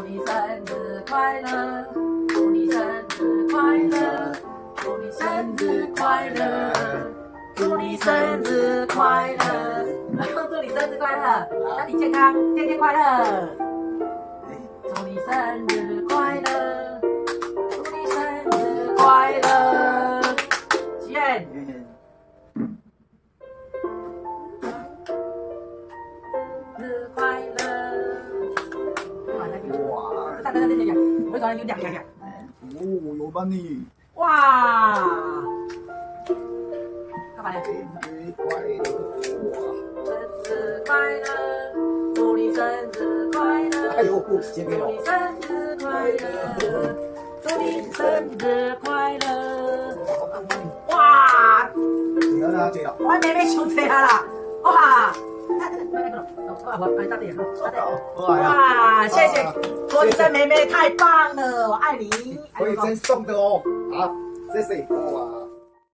祝你生日快乐，祝你生日快乐，祝你生日快乐，祝你生日快乐，祝你生日快乐，身体健康，天天快乐。祝你生日哇，大大大大大，我讲有两两两。哦，有吧你？哇！干嘛呢？生日快乐！哇，生日快乐，祝你生日快乐！哎呦，见面了祝你。生日快乐，祝你生日快乐！哇！你看他这样。我妹妹上车啦！哇！我我我大点，大点。哇！谢谢国珍妹妹，太棒了，我爱你。可以真送的哦。好，谢谢。哇。